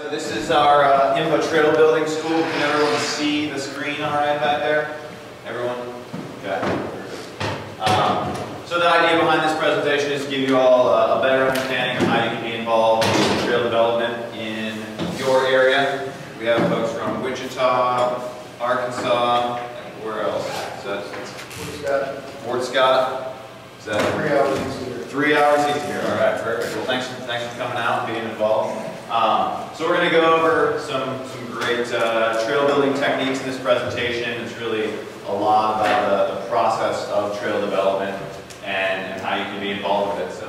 So this is our uh, IMBA Trail Building School. Can everyone see the screen all right back there? Everyone? Okay. Um, so the idea behind this presentation is to give you all uh, a better understanding of how you can be involved in trail development in your area. We have folks from Wichita, Arkansas, and where else? That We've Fort Scott? Is that three hours each Three hours each here, all right, perfect. Well, thanks, thanks for coming out and being involved. Um, so we're going to go over some, some great uh, trail building techniques in this presentation. It's really a lot about the, the process of trail development and, and how you can be involved with it. So,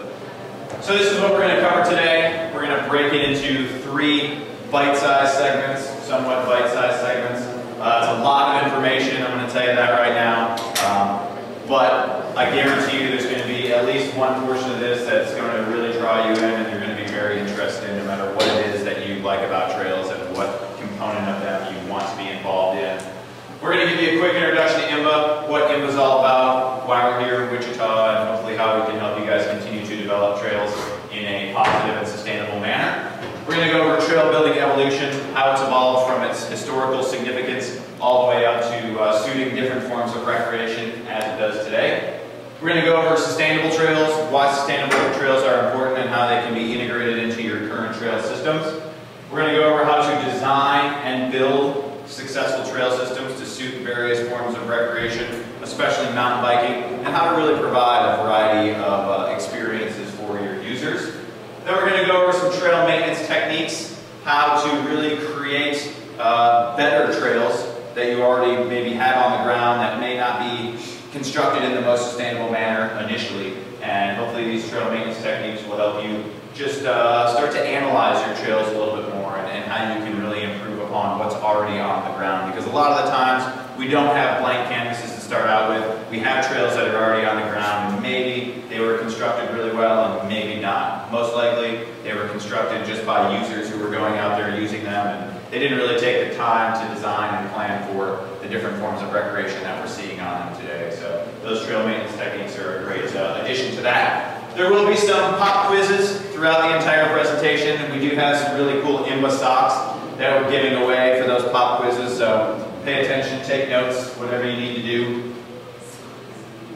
so this is what we're going to cover today. We're going to break it into three bite-sized segments, somewhat bite-sized segments. Uh, it's a lot of information, I'm going to tell you that right now. Um, but I guarantee you there's going to be at least one portion of this that's going to really draw you in very interested in, no matter what it is that you like about trails and what component of them you want to be involved in. We're going to give you a quick introduction to IMBA, what IMBA is all about, why we're here in Wichita, and hopefully how we can help you guys continue to develop trails in a positive and sustainable manner. We're going to go over trail building evolution, how it's evolved from its historical significance all the way up to uh, suiting different forms of recreation as it does today. We're going to go over sustainable trails, why sustainable trails are important and how they can be integrated into your current trail systems. We're going to go over how to design and build successful trail systems to suit various forms of recreation, especially mountain biking, and how to really provide a variety of uh, experiences for your users. Then we're going to go over some trail maintenance techniques, how to really create uh, better trails that you already maybe have on the ground that may not be constructed in the most sustainable manner initially. And hopefully these trail maintenance techniques will help you just uh, start to analyze your trails a little bit more and, and, how you can really improve upon what's already on the ground. Because a lot of the times we don't have blank canvases to start out with. We have trails that are already on the ground and maybe they were constructed really well and maybe not. Most likely they were constructed just by users who were going out there using them and they didn't really take the time to design and plan for the different forms of recreation that we're seeing on them today. So those trail maintenance techniques are a great uh, addition to that. There will be some pop quizzes throughout the entire presentation, and we do have some really cool IMBA socks that we're giving away for those pop quizzes, so pay attention, take notes, whatever you need to do.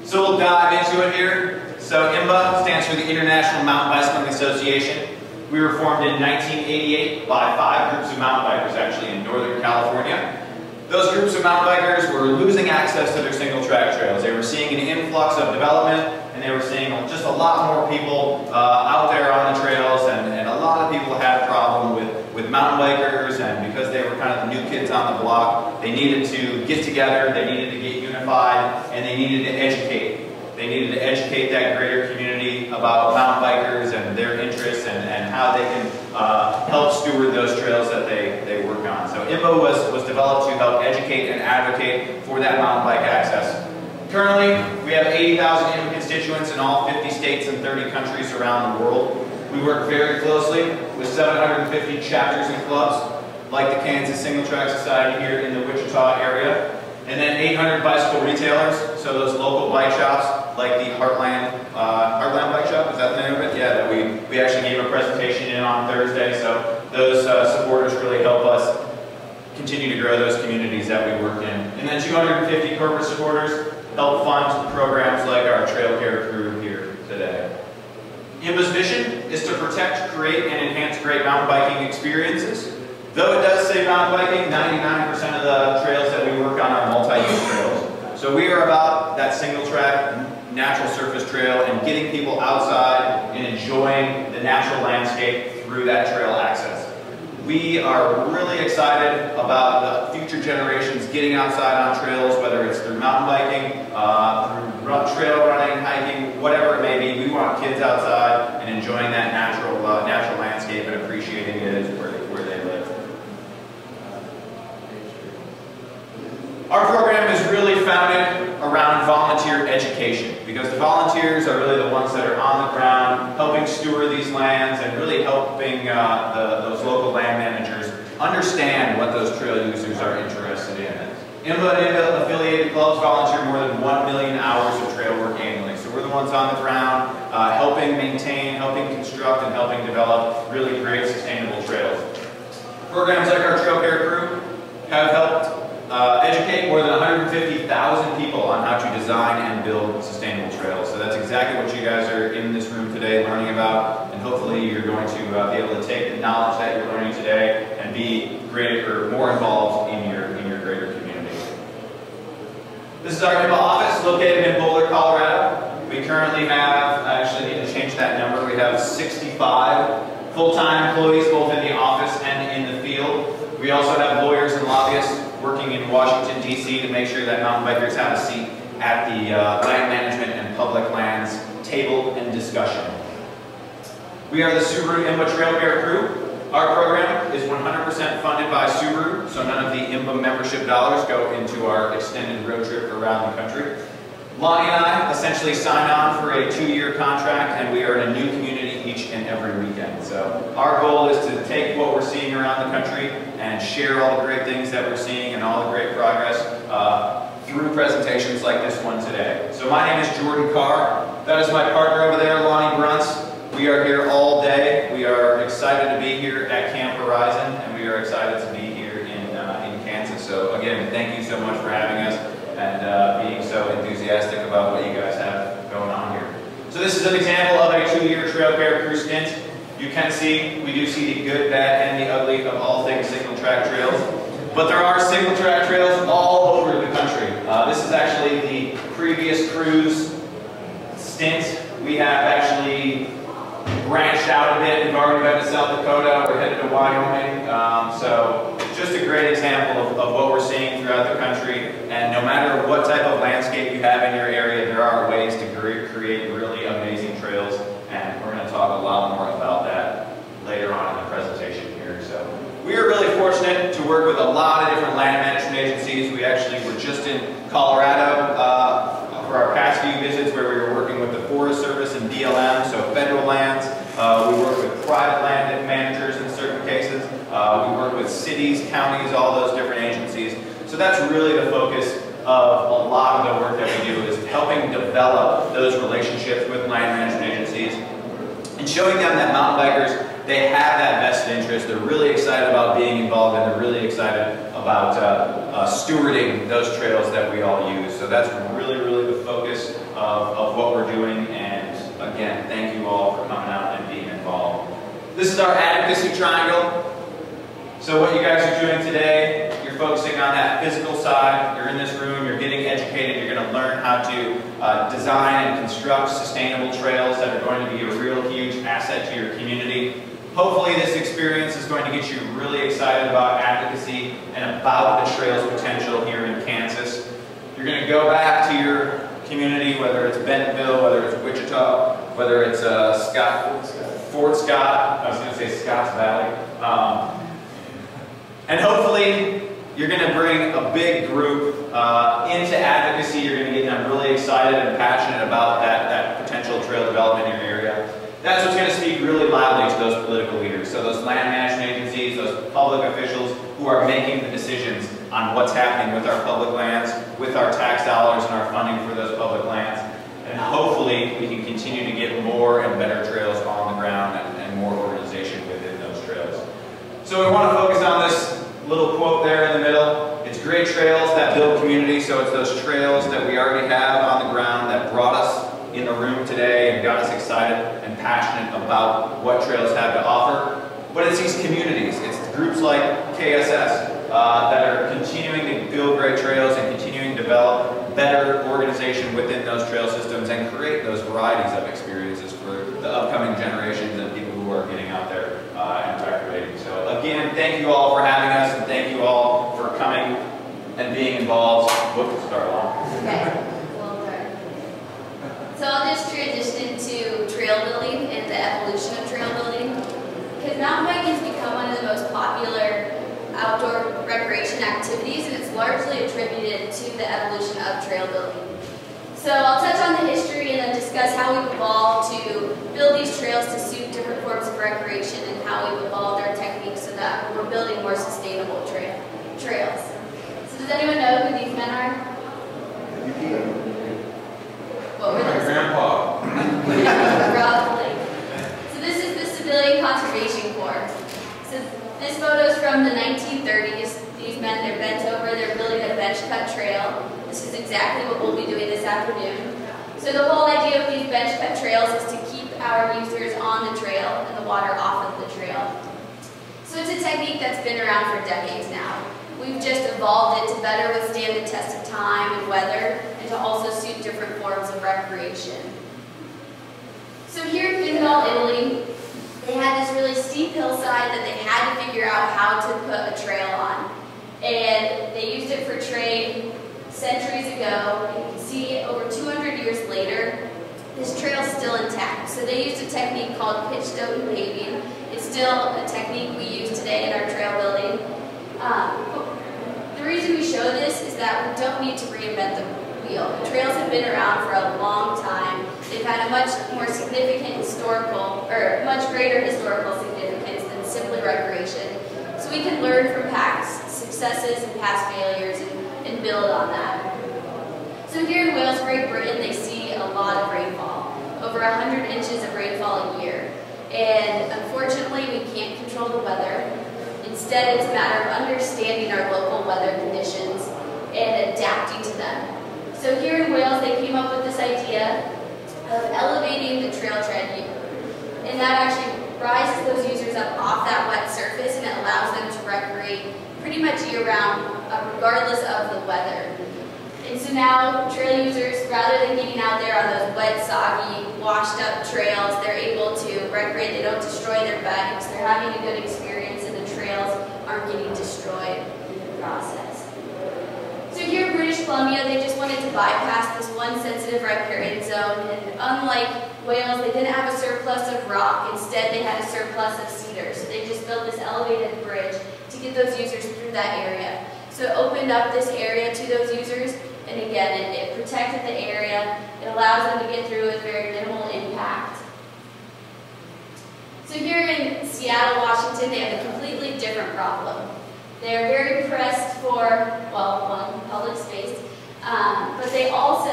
So we'll dive into it here. So IMBA stands for the International Mountain Bicycling Association. We were formed in 1988 by five groups of mountain bikers actually in Northern California. Those groups of mountain bikers were losing access to their single track trails. They were seeing an influx of development and they were seeing just a lot more people uh, out there on the trails and, and a lot of people had a problem with, with mountain bikers and because they were kind of the new kids on the block, they needed to get together, they needed to get unified, and they needed to educate. They needed to educate that greater community about mountain bikers and their interests and, and how they can uh, help steward those trails that they, they work on. So IMBA was, was developed to help educate and advocate for that mountain bike access. Currently, we have 80,000 IMBA constituents in all 50 states and 30 countries around the world. We work very closely with 750 chapters and clubs, like the Kansas Singletrack Society here in the Wichita area, and then 800 bicycle retailers, so those local bike shops, like the Heartland, uh, Heartland Bike Shop, is that the name of it? Yeah, that we, we actually gave a presentation in on Thursday, so those uh, supporters really help us continue to grow those communities that we work in. And then 250 corporate supporters help fund programs like our trail care crew here today. IMBA's mission is to protect, create, and enhance great mountain biking experiences. Though it does say mountain biking, 99% of the trails that we work on are multi-use trails. So we are about that single track, natural surface trail and getting people outside and enjoying the natural landscape through that trail access. We are really excited about the future generations getting outside on trails, whether it's through mountain biking, uh, through trail running, hiking, whatever it may be. We want kids outside and enjoying that natural, uh, natural landscape and appreciating it where, where they live. Our program is really founded around volunteer education because the volunteers are really the ones that are on the ground helping steward these lands and really helping uh, the, those local land managers understand what those trail users are interested in. IMBA affiliated clubs volunteer more than 1 million hours of trail work annually. So we're the ones on the ground uh, helping maintain, helping construct, and helping develop really great sustainable trails. Programs like our Trail Care Crew have helped uh, educate more than 150,000 people on how to design and build sustainable trails. So that's exactly what you guys are in this room today learning about, and hopefully you're going to uh, be able to take the knowledge that you're learning today and be greater, or more involved in your, in your greater community. This is our new office located in Boulder, Colorado. We currently have, I actually need to change that number, we have 65 full-time employees both in the office and in the field. We also have lawyers and lobbyists working in Washington, D.C. to make sure that mountain bikers have a seat at the uh, land management and public lands table and discussion. We are the Subaru IMBA Trail Care Crew. Our program is 100% funded by Subaru, so none of the IMBA membership dollars go into our extended road trip around the country. Lonnie and I essentially sign on for a two-year contract, and we are in a new community each and every weekend. So our goal is to take what we're seeing around the country and share all the great things that we're seeing and all the great progress uh, through presentations like this one today. So my name is Jordan Carr. That is my partner over there, Lonnie Bruntz. We are here all day. We are excited to be here at Camp Horizon, and we are excited to be here in, uh, in Kansas. So again, thank you so much for having us and uh, being so enthusiastic about what you guys have going on here. So this is an example of a two-year trail care crew stint. You can see, we do see the good, bad, and the ugly of all things single track trails. But there are single track trails all over the country. Uh, this is actually the previous crew's stint. We have actually branched out a bit. We've already been to South Dakota. We're headed to Wyoming. Um, so just a great example of, of, what we're seeing throughout the country. And no matter what type of landscape you have in your area, there are ways to create really amazing trails. And we're going to talk a lot more about that later on in the presentation here. So we are really fortunate to work with a lot of different land management agencies. We actually were just in Colorado uh, for our past few visits where we were working with the Forest Service and BLM, so federal lands. Uh, we work with private land managers in certain cases. Uh, we work with cities, counties, all those different agencies. So that's really the focus of a lot of the work that we do is helping develop those relationships with land management agencies and showing them that mountain bikers, they have that vested interest. They're really excited about being involved and they're really excited about uh, uh, stewarding those trails that we all use. So that's really, really the focus of, of what we're doing. And again, thank you all for coming out and being involved. This is our advocacy triangle. So what you guys are doing today, you're focusing on that physical side. You're in this room, you're getting educated, you're going to learn how to uh, design and construct sustainable trails that are going to be a real huge asset to your community. Hopefully this experience is going to get you really excited about advocacy and about the trail's potential here in Kansas. You're going to go back to your community, whether it's Bentonville, whether it's Wichita, whether it's uh, Scott, Fort Scott, I was going to say Scotts Valley. Um, and hopefully, you're going to bring a big group uh, into advocacy. You're going to get them really excited and passionate about that, that potential trail development in your area. That's what's going to speak really loudly to those political leaders. So those land management agencies, those public officials who are making the decisions on what's happening with our public lands, with our tax dollars and our funding for those public lands. And hopefully we can continue to get more and better trails on the ground and, and more organization within those trails. So we want to focus on this little quote there in the middle. It's great trails that build community, so it's those trails that we already have on the ground that brought us in the room today and got us excited passionate about what trails have to offer. But it's these communities, it's groups like KSS uh, that are continuing to build great trails and continuing to develop better organization within those trail systems and create those varieties of experiences for the upcoming generations and people who are getting out there uh, and recreating. So again, thank you all for having us and thank you all for coming and being involved. Whoops, start along. Okay. So I'll just transition trail building and the evolution of trail building. Because mountain biking has become one of the most popular outdoor recreation activities and it's largely attributed to the evolution of trail building. So I'll touch on the history and then discuss how we've evolved to build these trails to suit different forms of recreation and how we've evolved our techniques so that we're building more sustainable trail trails. So does anyone know who these men are? What were My grandpa. Roughly. So this is the Civilian Conservation Corps. So This photo is from the 1930s. These men, they're bent over, they're building a bench cut trail. This is exactly what we'll be doing this afternoon. So the whole idea of these bench cut trails is to keep our users on the trail and the water off of the trail. So it's a technique that's been around for decades now. We've just evolved it to better withstand the test of time and weather and to also suit different forms of recreation. So here in Pindal, Italy, they had this really steep hillside that they had to figure out how to put a trail on. And they used it for trade centuries ago. And you can see over 200 years later, this trail is still intact. So they used a technique called pitch stone paving. It's still a technique we use today in our trail building. Um, the reason we show this is that we don't need to reinvent the wheel. Trails have been around for a long time. They've had a much more significant historical, or much greater historical significance than simply recreation. So we can learn from past successes and past failures and, and build on that. So here in Wales, Great Britain, they see a lot of rainfall, over 100 inches of rainfall a year. And unfortunately, we can't control the weather. Instead, it's a matter of understanding our local weather conditions and adapting to them. So here in Wales, they came up with this idea of elevating the trail tread. And that actually rises those users up off that wet surface and it allows them to recreate pretty much year-round, uh, regardless of the weather. And so now trail users, rather than getting out there on those wet, soggy, washed up trails, they're able to recreate, they don't destroy their bikes, they're having a good experience and the trails aren't getting destroyed in the process. Here in British Columbia, they just wanted to bypass this one sensitive riparian zone, and unlike Wales, they didn't have a surplus of rock, instead they had a surplus of cedar, so they just built this elevated bridge to get those users through that area. So it opened up this area to those users, and again, it, it protected the area. It allows them to get through with very minimal impact. So here in Seattle, Washington, they have a completely different problem. They're very pressed for, well, one, public space, um, but they also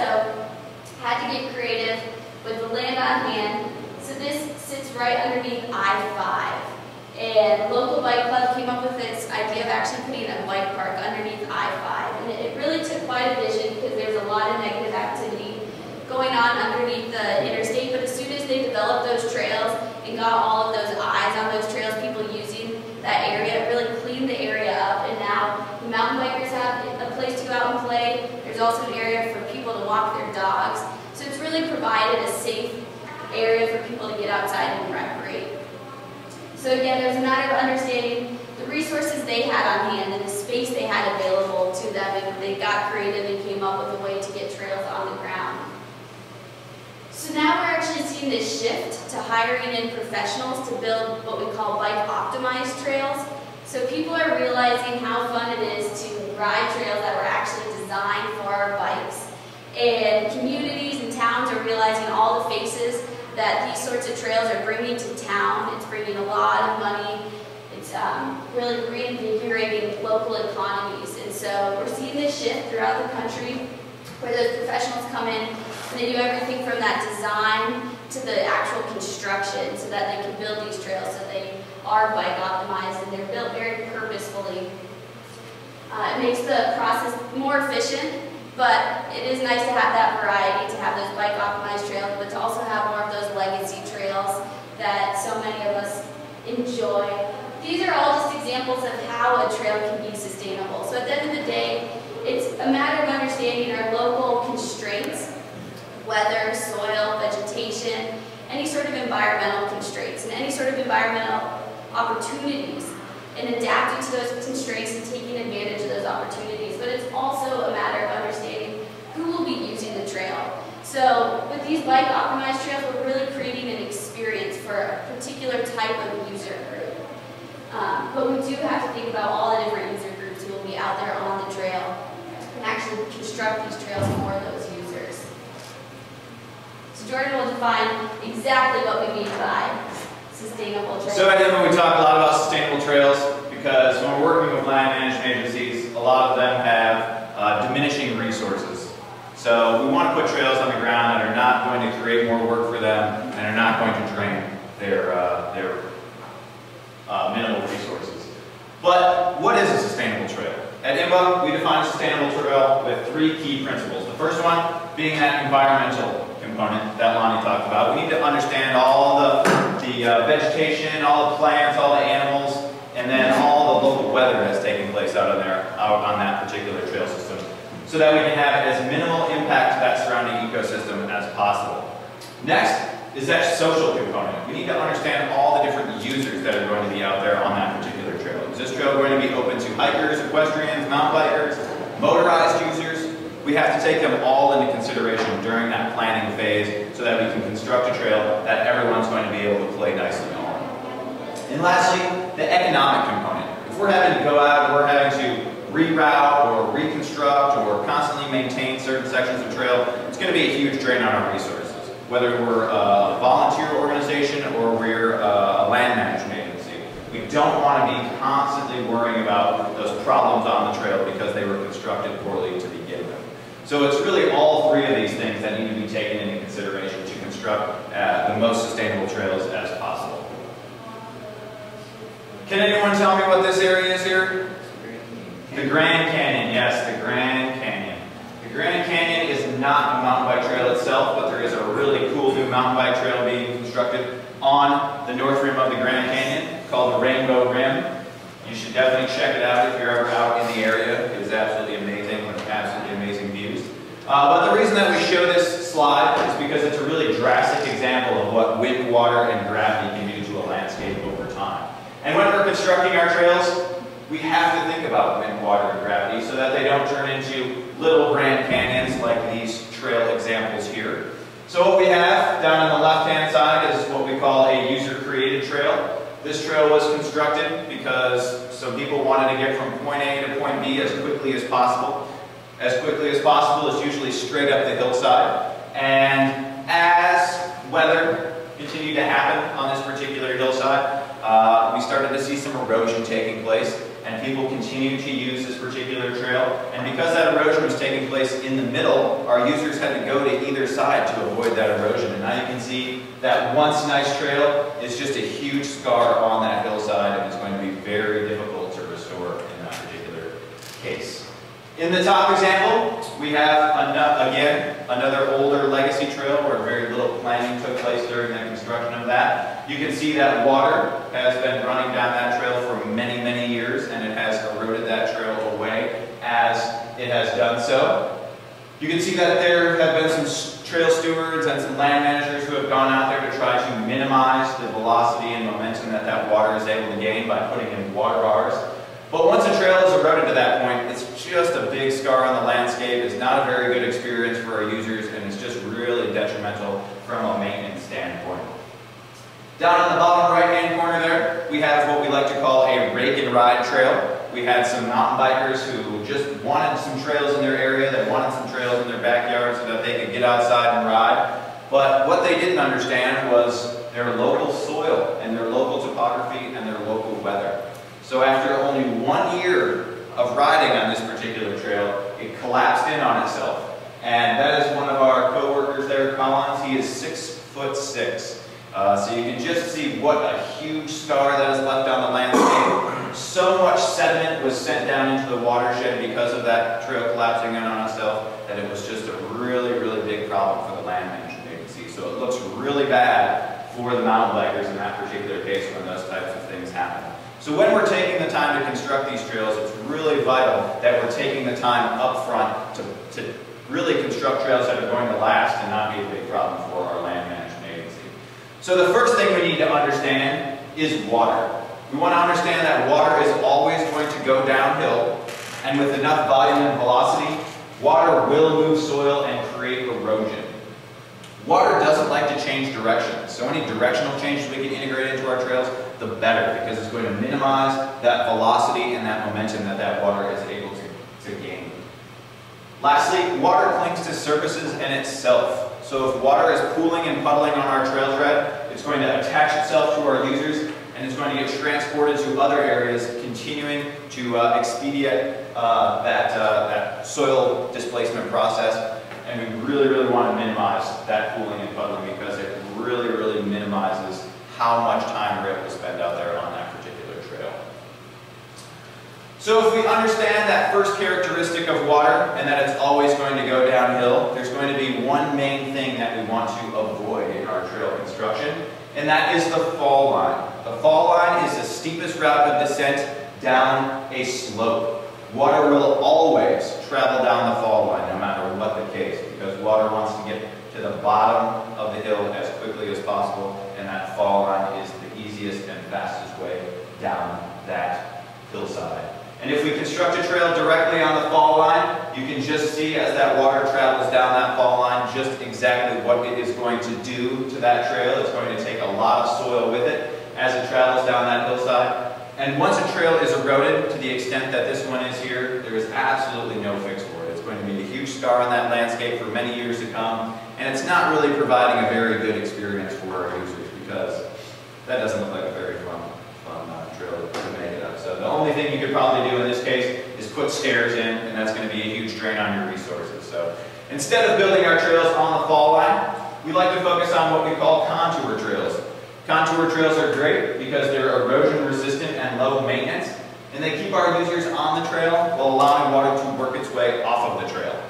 had to get creative with the land on hand. So this sits right underneath I-5. And local bike club came up with this idea of actually putting a bike park underneath I-5. And it really took quite a vision because there's a lot of negative activity going on underneath the interstate. But as soon as they developed those trails and got all of those eyes on those trails, people using that area, it really cleaned the area up. And now the mountain bikers have a place to go out and play. There's also an area for people to walk their dogs. So it's really provided a safe area for people to get outside and recreate. So again, it was a matter of understanding the resources they had on hand and the space they had available to them, and they got creative and came up with a way to get trails on the ground. So now we're actually seeing this shift to hiring in professionals to build what we call bike optimized trails. So people are realizing how fun it is to ride trails that were actually designed for our bikes. And communities are realizing all the faces that these sorts of trails are bringing to town. It's bringing a lot of money. It's um, really reinvigorating local economies. And so we're seeing this shift throughout the country where those professionals come in and they do everything from that design to the actual construction so that they can build these trails so they are bike optimized and they're built very purposefully. Uh, it makes the process more efficient but it is nice to have that variety, to have those bike optimized trails, but to also have more of those legacy trails that so many of us enjoy. These are all just examples of how a trail can be sustainable. So at the end of the day, it's a matter of understanding our local constraints, weather, soil, vegetation, any sort of environmental constraints, and any sort of environmental opportunities, and adapting to those constraints and taking advantage of those opportunities. But it's also a matter of understanding who will be using the trail. So with these bike optimized trails, we're really creating an experience for a particular type of user group. Um, but we do have to think about all the different user groups who will be out there on the trail and actually construct these trails for those users. So Jordan will define exactly what we mean by sustainable trails. So I think when we talk a lot about sustainable trails, because when we're working with land management agencies, a lot of them have uh, diminishing resources. So we want to put trails on the ground that are not going to create more work for them and are not going to drain their, uh, their uh, minimal resources. But what is a sustainable trail? At IMBA, we define a sustainable trail with three key principles. The first one being that environmental component that Lonnie talked about. We need to understand all the, the uh, vegetation, all the plants, all the animals, and then all the local weather that's taking place out on there, out on that particular trail system, so that we can have as minimal impact to that surrounding ecosystem as possible. Next is that social component. We need to understand all the different users that are going to be out there on that particular trail. Is this trail going to be open to hikers, equestrians, mountain bikers, motorized users? We have to take them all into consideration during that planning phase so that we can construct a trail that everyone's going to be And lastly, the economic component. If we're having to go out and we're having to reroute or reconstruct or constantly maintain certain sections of trail, it's going to be a huge drain on our resources. Whether we're a volunteer organization or we're a land management agency, we don't want to be constantly worrying about those problems on the trail because they were constructed poorly to begin with. So it's really all three of these things that need to be taken into consideration to construct uh, the most sustainable trails as possible. Can anyone tell me what this area is here? The Grand Canyon, yes, the Grand Canyon. The Grand Canyon is not a mountain bike trail itself, but there is a really cool new mountain bike trail being constructed on the north rim of the Grand Canyon called the Rainbow Rim. You should definitely check it out if you're ever out in the area. It is absolutely amazing with absolutely amazing views. Uh, but the reason that we show this slide is because it's a really drastic example of what wind, water, and gravity can do to a landscape over time. And when we're constructing our trails, we have to think about wind, water, and gravity so that they don't turn into little Grand Canyons like these trail examples here. So what we have down on the left-hand side is what we call a user-created trail. This trail was constructed because some people wanted to get from point A to point B as quickly as possible. As quickly as possible is usually straight up the hillside. And as weather continued to happen on this particular hillside, uh, we started to see some erosion taking place and people continued to use this particular trail. And because that erosion was taking place in the middle, our users had to go to either side to avoid that erosion. And now you can see that once nice trail is just a huge scar on that hillside and it's going to be very difficult to restore in that particular case. In the top example, we have, again, another older legacy trail where very little planning took place during the construction of that. You can see that water has been running down that trail for many, many years, and it has eroded that trail away as it has done so. You can see that there have been some trail stewards and some land managers who have gone out there to try to minimize the velocity and momentum that that water is able to gain by putting in water bars. But once a trail is eroded to that point, it's just a big scar on the landscape. It's not a very good experience for our users, and it's just really detrimental from a maintenance standpoint. Down on the bottom right-hand corner there, we have what we like to call a rake and ride trail. We had some mountain bikers who just wanted some trails in their area, they wanted some trails in their backyard so that they could get outside and ride. But what they didn't understand was their local soil and their local topography and their local weather. So after only one year of riding on this particular trail, it collapsed in on itself. And that is one of our co-workers there, Collins. He is six foot six. Uh, so you can just see what a huge scar that is left on the landscape. So much sediment was sent down into the watershed because of that trail collapsing in on itself that it was just a really, really big problem for the land management agency. So it looks really bad for the mountain bikers in that particular case when those types of things happen. So when we're taking the time to construct these trails, it's really vital that we're taking the time up front to, to really construct trails that are going to last and not be a big problem for our land management agency. So the first thing we need to understand is water. We want to understand that water is always going to go downhill, and with enough volume and velocity, water will move soil and create erosion. Water doesn't like to change direction, so any directional changes we can integrate into our trails the better because it's going to minimize that velocity and that momentum that that water is able to, to gain. Lastly, water clings to surfaces in itself. So if water is pooling and puddling on our trail tread, it's going to attach itself to our users and it's going to get transported to other areas, continuing to uh, expedite uh, that, uh, that soil displacement process. And we really, really want to minimize that pooling and puddling because it really, really minimizes how much time we're able to spend out there on that particular trail. So if we understand that first characteristic of water and that it's always going to go downhill, there's going to be one main thing that we want to avoid in our trail construction, and that is the fall line. The fall line is the steepest route of descent down a slope. Water will always travel down the fall line, no matter what the case, because water wants to get to the bottom of the hill as quickly as possible, fall line is the easiest and fastest way down that hillside. And if we construct a trail directly on the fall line, you can just see as that water travels down that fall line just exactly what it is going to do to that trail. It's going to take a lot of soil with it as it travels down that hillside. And once a trail is eroded to the extent that this one is here, there is absolutely no fix for it. It's going to be a huge scar on that landscape for many years to come, and it's not really providing a very good experience for our users because that doesn't look like a very fun, fun uh, trail to make it up. So the only thing you could probably do in this case is put stairs in, and that's going to be a huge drain on your resources. So instead of building our trails on the fall line, we like to focus on what we call contour trails. Contour trails are great because they're erosion resistant and low maintenance, and they keep our users on the trail while allowing water to work its way off of the trail.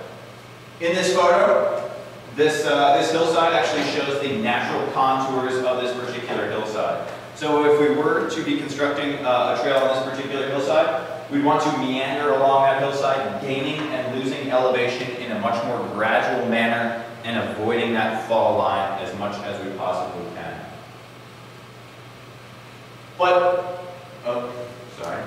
In this photo, this, uh, this hillside actually shows the natural contours of this particular hillside. So if we were to be constructing uh, a trail on this particular hillside, we'd want to meander along that hillside, gaining and losing elevation in a much more gradual manner and avoiding that fall line as much as we possibly can. But, oh, sorry.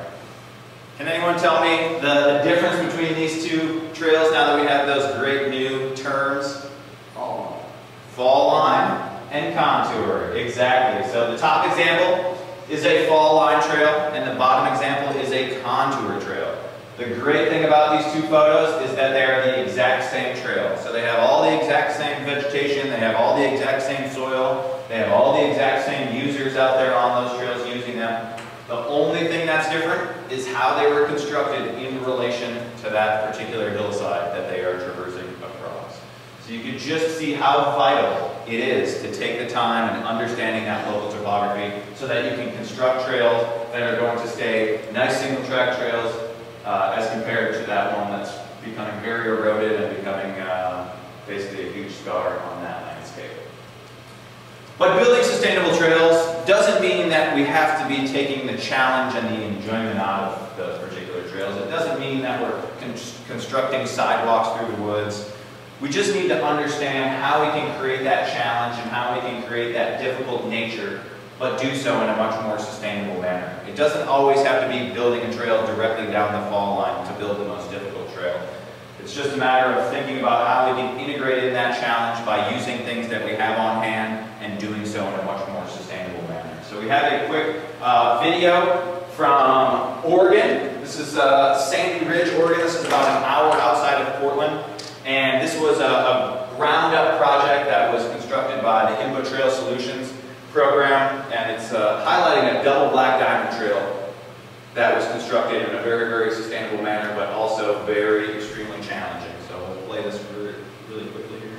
Can anyone tell me the, the difference between these two trails now that we have those great new terms? Fall Fall line contour, exactly. So the top example is a fall line trail and the bottom example is a contour trail. The great thing about these two photos is that they are the exact same trail. So they have all the exact same vegetation, they have all the exact same soil, they have all the exact same users out there on those trails using them. The only thing that's different is how they were constructed in relation to that particular hillside that they are traversing across. So you can just see how vital it is to take the time and understanding that local topography so that you can construct trails that are going to stay nice single track trails uh, as compared to that one that's becoming very eroded and becoming uh, basically a huge scar on that landscape. But building sustainable trails doesn't mean that we have to be taking the challenge and the enjoyment out of those particular trails. It doesn't mean that we're con constructing sidewalks through the woods. We just need to understand how we can create that challenge and how we can create that difficult nature but do so in a much more sustainable manner. It doesn't always have to be building a trail directly down the fall line to build the most difficult trail. It's just a matter of thinking about how we can integrate in that challenge by using things that we have on hand and doing so in a much more sustainable manner. So we have a quick uh, video from Oregon. This is uh, Sandy Ridge, Oregon. This is about an hour outside of Portland. And this was a, a ground-up project that was constructed by the IMBA Trail Solutions program, and it's uh, highlighting a double black diamond trail that was constructed in a very, very sustainable manner, but also very extremely challenging. So we'll play this really, really quickly here.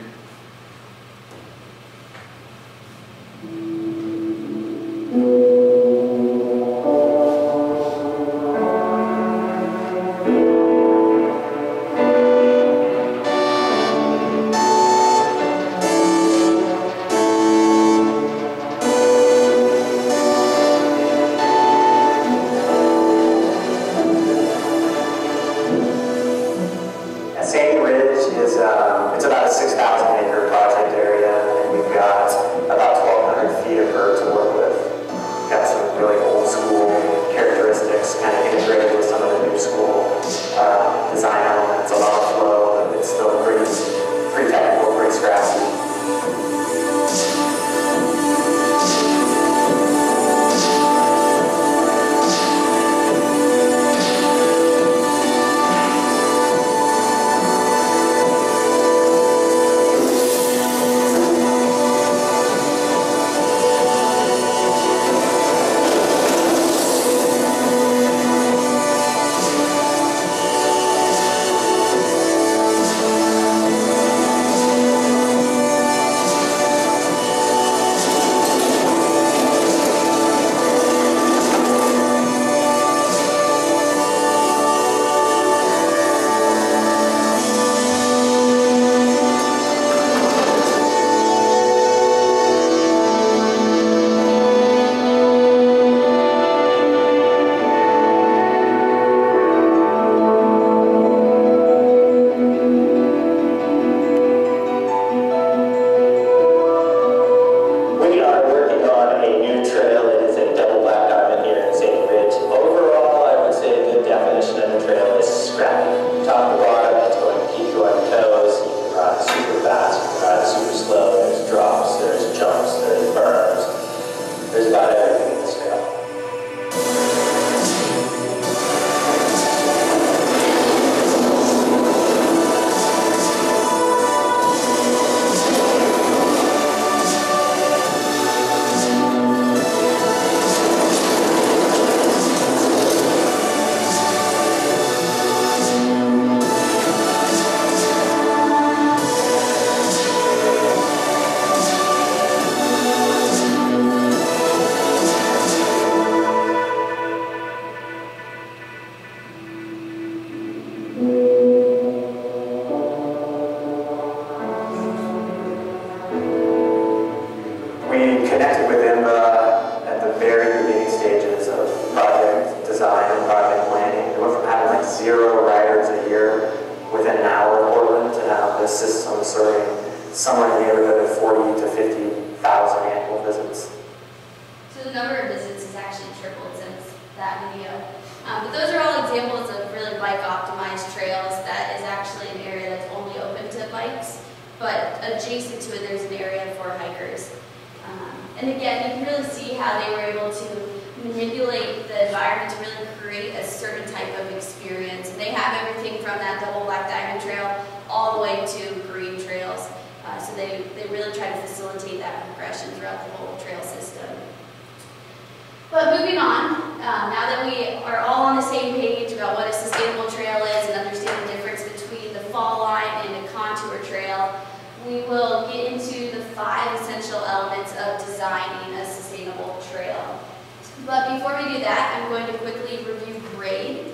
That, I'm going to quickly review grade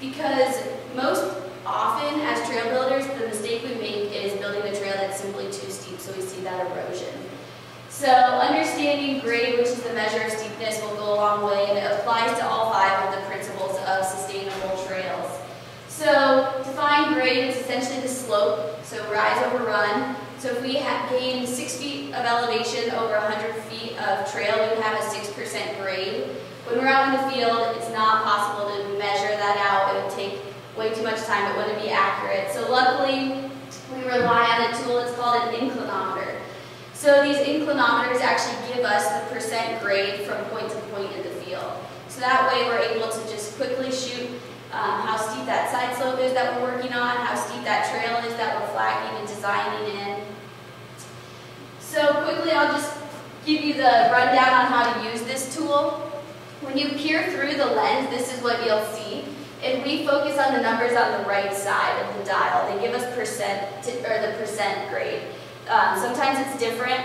because most often as trail builders, the mistake we make is building a trail that's simply too steep, so we see that erosion. So understanding grade, which is the measure of steepness, will go a long way, and it applies to all five of the principles of sustainable trails. So define grade is essentially the slope, so rise over run. So if we have gained six feet of elevation over 100 feet of trail, we have a 6% grade. When we're out in the field, it's not possible to measure that out. It would take way too much time. It wouldn't be accurate. So luckily, we rely on a tool. It's called an inclinometer. So these inclinometers actually give us the percent grade from point to point in the field. So that way we're able to just quickly shoot um, how steep that side slope is that we're working on, how steep that trail is that we're flagging and designing in. So quickly I'll just give you the rundown on how to use this tool. When you peer through the lens, this is what you'll see. And we focus on the numbers on the right side of the dial. They give us percent, to, or the percent grade. Um, sometimes it's different,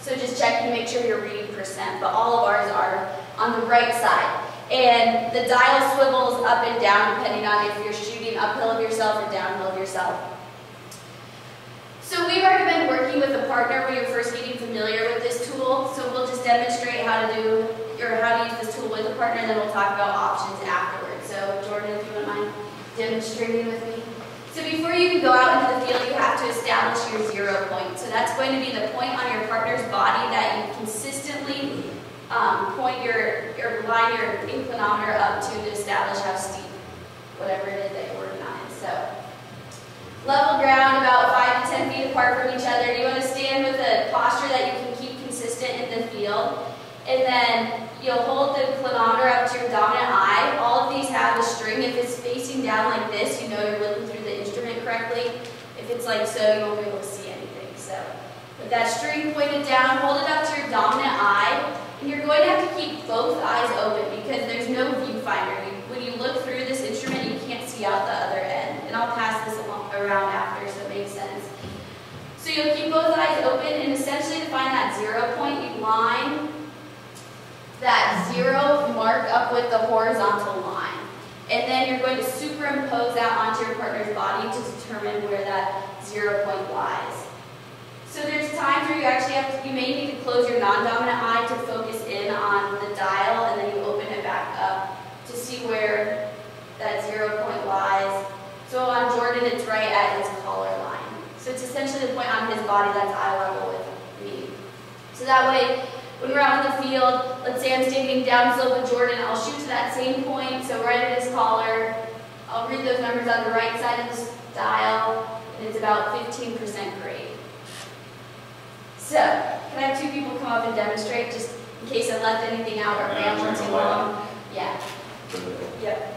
so just check and make sure you're reading percent, but all of ours are on the right side. And the dial swivels up and down depending on if you're shooting uphill of yourself or downhill of yourself. So we recommend working with a partner when you're first getting familiar with this tool. So we'll just demonstrate how to do, or how to use this tool with a partner, and then we'll talk about options afterwards. So Jordan, if you wouldn't mind demonstrating with me. So before you can go out into the field, you have to establish your zero point. So that's going to be the point on your partner's body that you consistently um, point your, or line your inclinometer up to to establish how steep, whatever it is that you're working on. So level ground about five to 10 feet apart from each other. You want to stand with a posture that you can keep consistent in the field. And then you'll hold the clinometer up to your dominant eye. All of these have a string. If it's facing down like this, you know you're looking through the instrument correctly. If it's like so, you won't be able to see anything. So with that string pointed down, hold it up to your dominant eye. And you're going to have to keep both eyes open because there's no viewfinder. You, when you look through this instrument, you can't see out the other end. And I'll pass this around after so it makes sense. So you'll keep both eyes open and essentially to find that zero point, you line that zero mark up with the horizontal line. And then you're going to superimpose that onto your partner's body to determine where that zero point lies. So there's times where you actually have to, you may need to close your non-dominant eye to focus in on the dial and then you open it back up to see where that zero point lies. So on Jordan, it's right at his collar line. So it's essentially the point on his body that's eye level with me. So that way, when we're out in the field, let's say I'm standing downslope with Jordan, I'll shoot to that same point, so right at his collar. I'll read those numbers on the right side of the dial, and it's about 15% grade. So, can I have two people come up and demonstrate, just in case I left anything out or Yeah, rambled sure, too long? Yeah. Yep.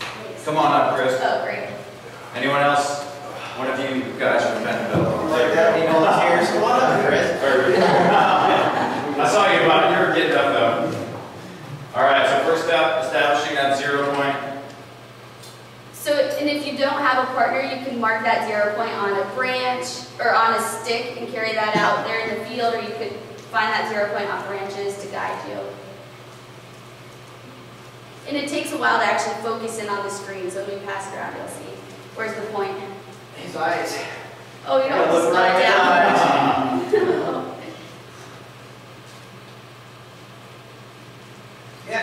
Thanks. Come on up, Chris. Oh, great. Anyone else? One of you guys from Bentonville. Like that, any volunteers? Come on up, Chris. I saw you, but you were getting up though. All right, so first step, establishing that zero point. So, and if you don't have a partner, you can mark that zero point on a branch or on a stick and carry that out there in the field, or you could find that zero point on branches to guide you. And it takes a while to actually focus in on the screen, so when you pass it around, you'll see. Where's the point? His eyes. Oh, you don't have to Look slow right it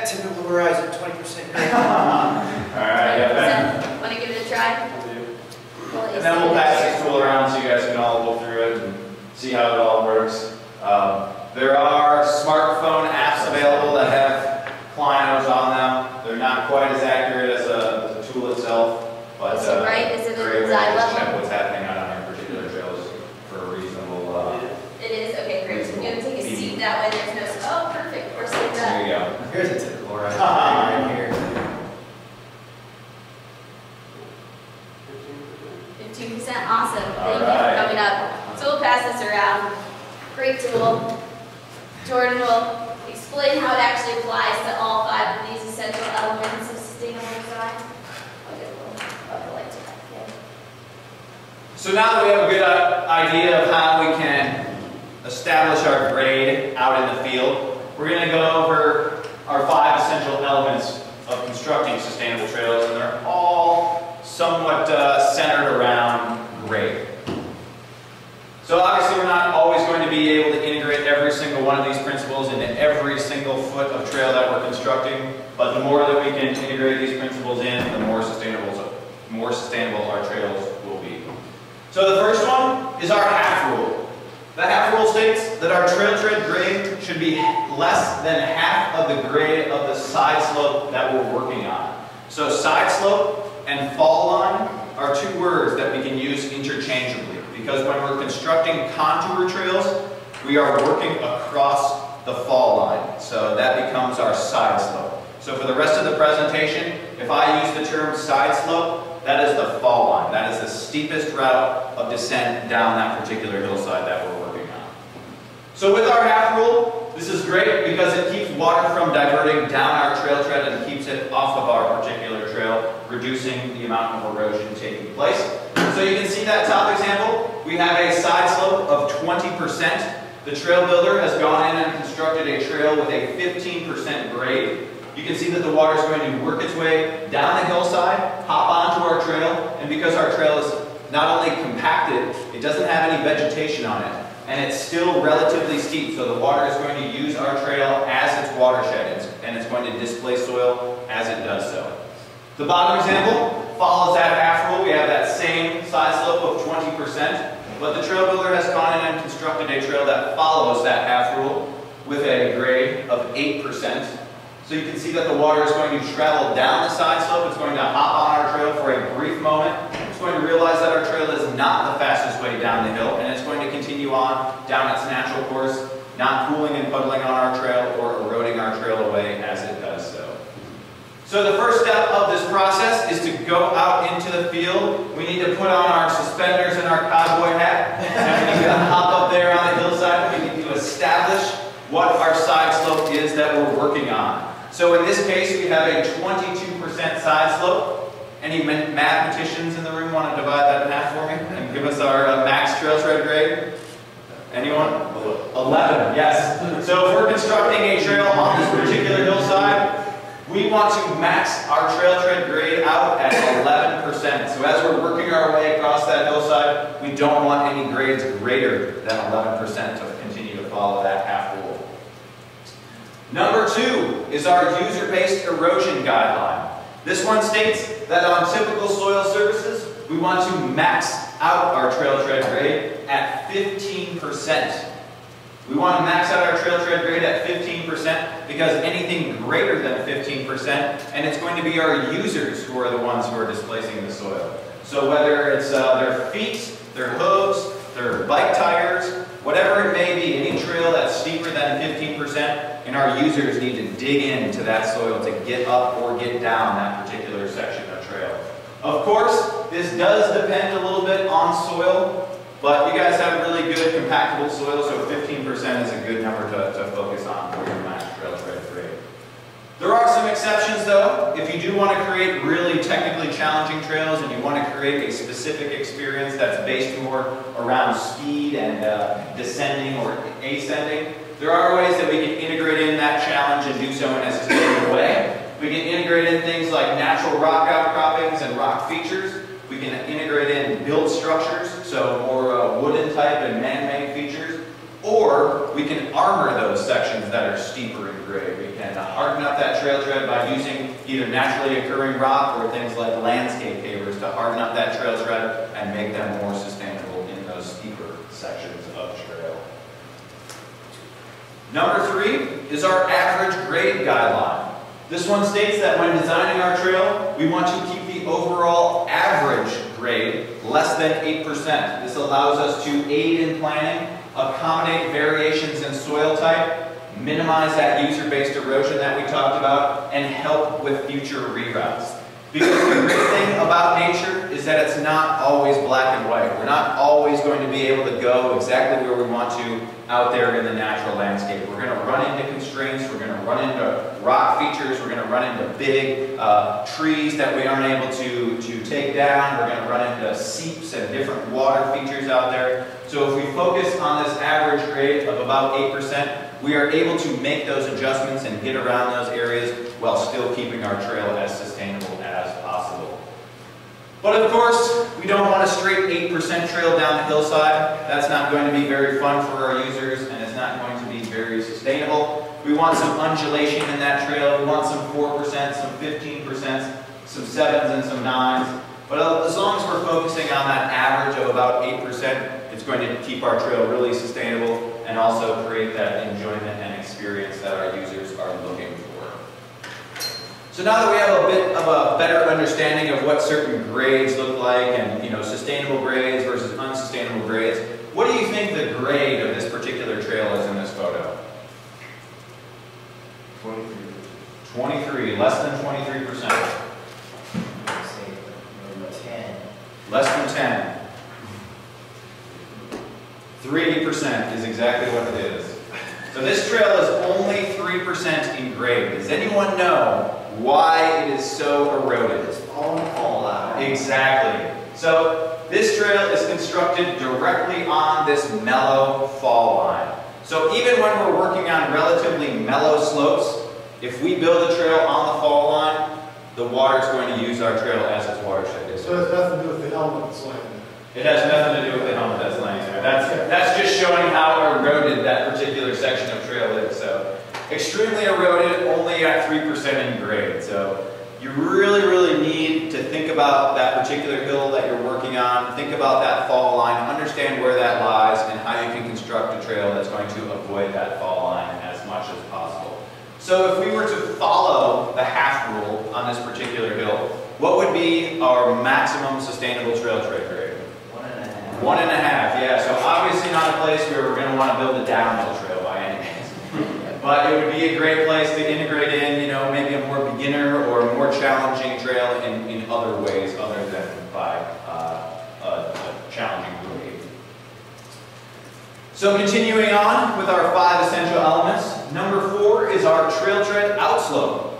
down. Yeah, typical Verizon, twenty percent. All right, yeah, Ben. Want to give it a try? I'll do. And then we'll pass this tool around so you guys can all go through it and see how it all works. Um, there are smartphone apps available that have clinos on them. They're not quite as accurate as uh, the tool itself, but Is it uh, right? Is it great in way to eye just level? check what's happening out on your particular trails for a reasonable. Uh, It is, okay, great. So I'm gonna take a seat that way, there's no, oh, perfect, we're sitting there up. you go. Here's a typical horizon right here. Fifteen percent, awesome. Thank you for coming up. So we'll pass this around. Great tool. Jordan will explain how it actually applies to all five of these essential elements of sustainable design. I'll get a little, I'll light to that, okay. So now that we have a good uh, idea of how we can establish our grade out in the field, we're going to go over our five essential elements of constructing sustainable trails, and they're all somewhat uh, centered around So obviously, we're not always going to be able to integrate every single one of these principles into every single foot of trail that we're constructing, but the more that we can integrate these principles in, the more sustainable, more sustainable our trails will be. So the first one is our half rule. The half rule states that our trail tread grade should be less than half of the grade of the side slope that we're working on. So side slope and fall line are two words that we can use interchangeably because when we're constructing contour trails, we are working across the fall line. So that becomes our side slope. So for the rest of the presentation, if I use the term side slope, that is the fall line. That is the steepest route of descent down that particular hillside that we're working on. So with our half rule, this is great because it keeps water from diverting down our trail tread and keeps it off of our particular reducing the amount of erosion taking place. So you can see that top example. We have a side slope of 20%. The trail builder has gone in and constructed a trail with a 15% grade. You can see that the water is going to work its way down the hillside, hop onto our trail, and because our trail is not only compacted, it doesn't have any vegetation on it, and it's still relatively steep, so the water is going to use our trail as its watershed, and it's going to displace soil as it does so. The bottom example follows that half rule. We have that same side slope of 20%, but the trail builder has gone in and constructed a trail that follows that half rule with a grade of 8%. So you can see that the water is going to travel down the side slope. It's going to hop on our trail for a brief moment. It's going to realize that our trail is not the fastest way down the hill, and it's going to continue on down its natural course, not pooling and puddling on our trail or eroding our trail away as it does so. So the first step of this process is to go out into the field. We need to put on our suspenders and our cowboy hat. And we need to hop up there on the hillside. And we need to establish what our side slope is that we're working on. So in this case, we have a 22% side slope. Any mathematicians in the room want to divide that in half for me and give us our uh, max trail tread grade? Anyone? 11, yes. So if we're constructing a trail on this particular hillside, we want to max our trail tread grade out at 11%. So as we're working our way across that hillside, we don't want any grades greater than 11% to continue to follow that half rule. Number two is our user-based erosion guideline. This one states that on typical soil surfaces, we want to max out our trail tread grade at 15%. We want to max out our trail tread grade at 15% because anything greater than 15%, and it's going to be our users who are the ones who are displacing the soil. So whether it's uh, their feet, their hooves, their bike tires, whatever it may be, any trail that's steeper than 15%, and our users need to dig into that soil to get up or get down that particular section of trail. Of course, this does depend a little bit on soil, but you guys have really good compactable soil, so 15% is a good number to, to focus on for your trail tread grade. There are some exceptions though. If you do want to create really technically challenging trails and you want to create a specific experience that's based more around speed and uh, descending or ascending, there are ways that we can integrate in that challenge and do so in a sustainable way. We can integrate in things like natural rock outcroppings and rock features. We can integrate in built structures, so more uh, wooden type and man-made features. Or we can armor those sections that are steeper in grade. We can harden up that trail tread by using either naturally occurring rock or things like landscape pavers to harden up that trail tread and make them more sustainable in those steeper sections of trail. Number three is our average grade guideline. This one states that when designing our trail, we want to keep the overall average grade less than 8%. This allows us to aid in planning, accommodate variations in soil type, minimize that user-based erosion that we talked about, and help with future reroutes. Because the great thing about nature is that it's not always black and white. We're not always going to be able to go exactly where we want to out there in the natural landscape. We're going to run into constraints, we're going to run into rock features, we're going to run into big uh, trees that we aren't able to, to take down, we're going to run into seeps and different water features out there. So if we focus on this average grade of about 8%, we are able to make those adjustments and get around those areas while still keeping our trail as sustainable. But of course, we don't want a straight 8% trail down the hillside. That's not going to be very fun for our users and it's not going to be very sustainable. We want some undulation in that trail. We want some 4%, some 15%, some 7s and some 9s. But as long as we're focusing on that average of about 8%, it's going to keep our trail really sustainable and also create that enjoyment and experience that our users are looking for. So now that we have a bit of a better understanding of what certain grades look like and you know sustainable grades versus unsustainable grades, what do you think the grade of this particular trail is in this photo? 23. 23, less than 23%. 10. Less than 10. 3% is exactly what it is. So this trail is only 3% in grade. Does anyone know why it is so eroded? It's all fallout. Exactly. So this trail is constructed directly on this mellow fall line. So even when we're working on relatively mellow slopes, if we build a trail on the fall line, the water is going to use our trail as its watershed. So it has nothing to do with the element that's laying It has nothing to do with the helmet that's laying there. That's, that's just showing how eroded that particular section of trail is. So extremely eroded, only at 3% in grade. So you really, really need to think about that particular hill that you're working on. Think about that fall line, understand where that lies, and how you can construct a trail that's going to avoid that fall line as much as possible. So if we were to follow the half rule on this particular hill, what would be our maximum sustainable trail tread grade? One and a half. One and a half, yeah. So obviously not a place where we're going to want to build a downhill trail by any means. But it would be a great place to integrate in, you know, maybe a more beginner or more challenging trail in, in other ways other than by uh, a, a challenging grade. So continuing on with our five essential elements, number four is our trail tread outslope.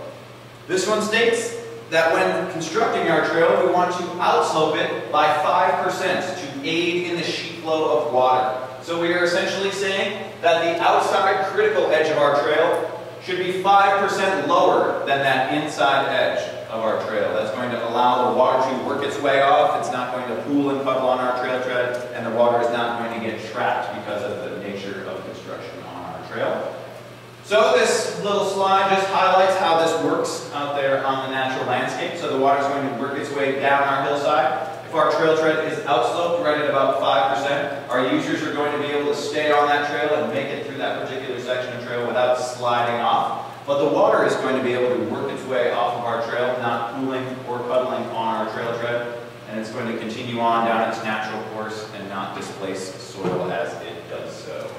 This one states that when constructing our trail, we want to outslope it by 5% to aid in the sheet flow of water. So we are essentially saying that the outside critical edge of our trail should be 5% lower than that inside edge of our trail. That's going to allow the water to work its way off. It's not going to pool and puddle on our trail tread, and the water is not going to get trapped because of the nature of construction on our trail. So this little slide just highlights how this works out there on the natural landscape. So the water is going to work its way down our hillside. If our trail tread is outsloped right at about 5%, our users are going to be able to stay on that trail and make it through that particular section of trail without sliding off. But the water is going to be able to work its way off of our trail, not pooling or puddling on our trail tread. And it's going to continue on down its natural course and not displace soil as it does so.